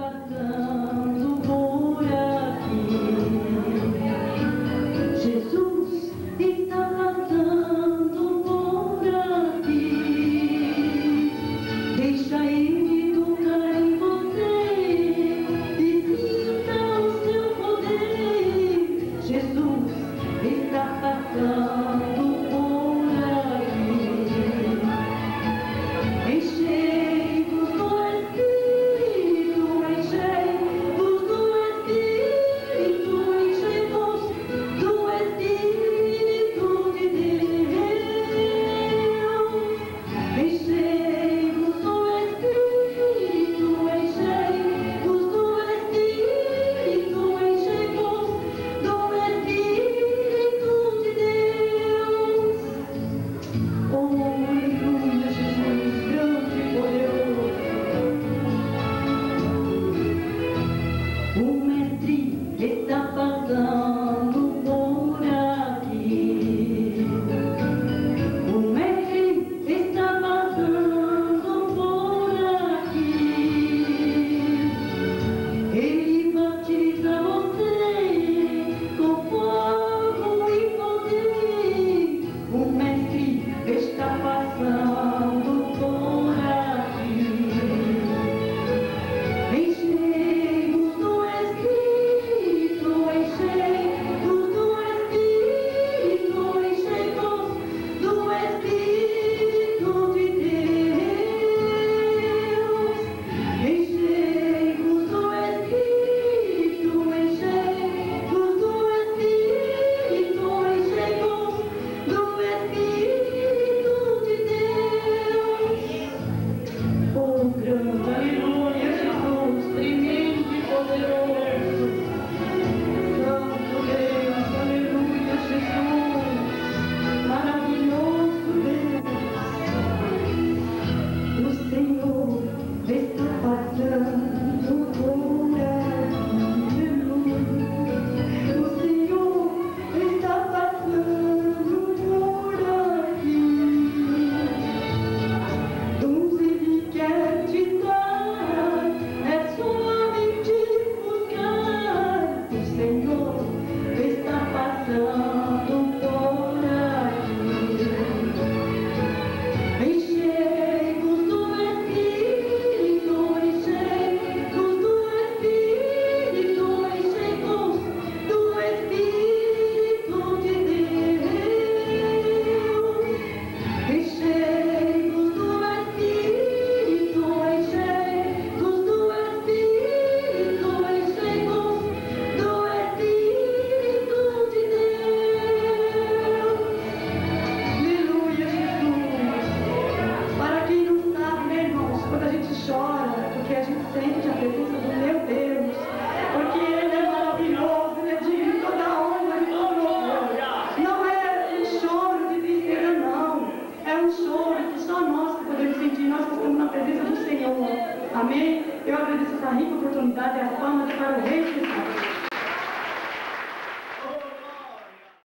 Bakalım. eu agradeço essa rica oportunidade e a forma de para o rei Jesus.